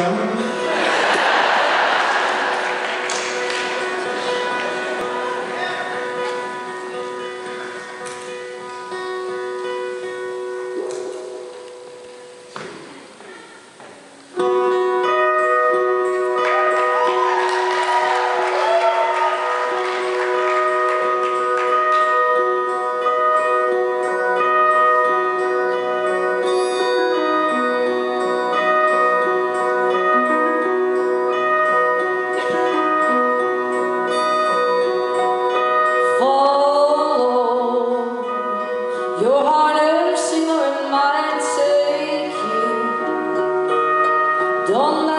come. Don't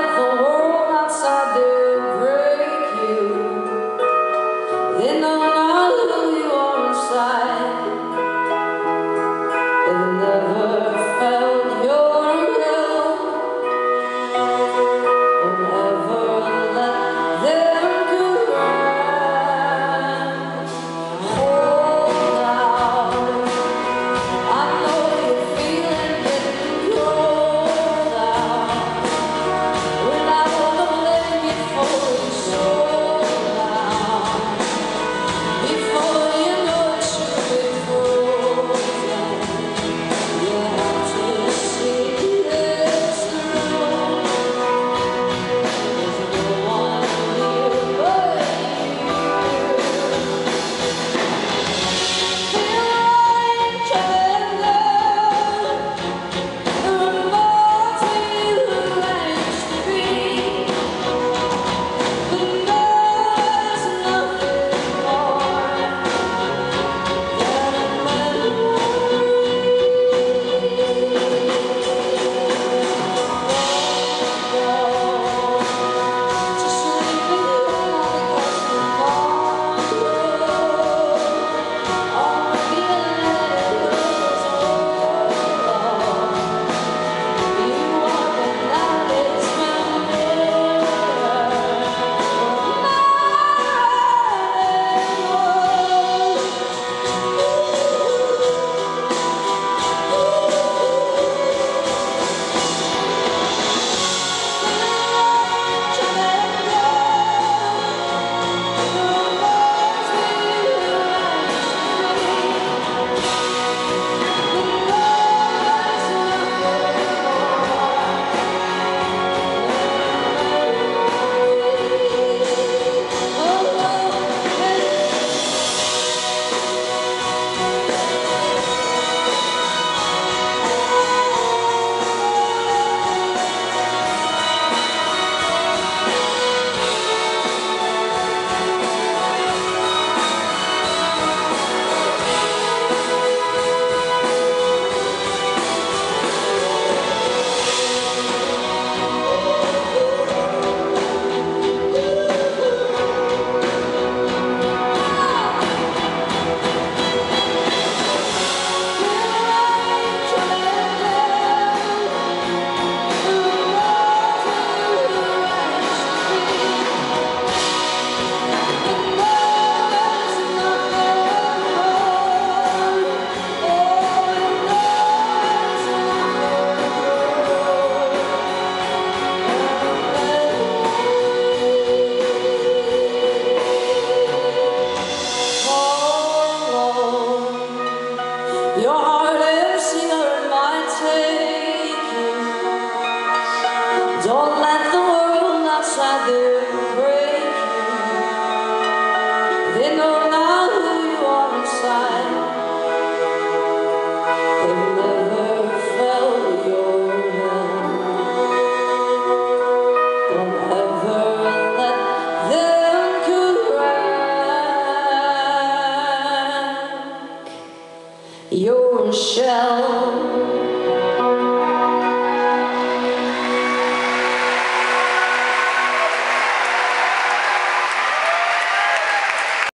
let the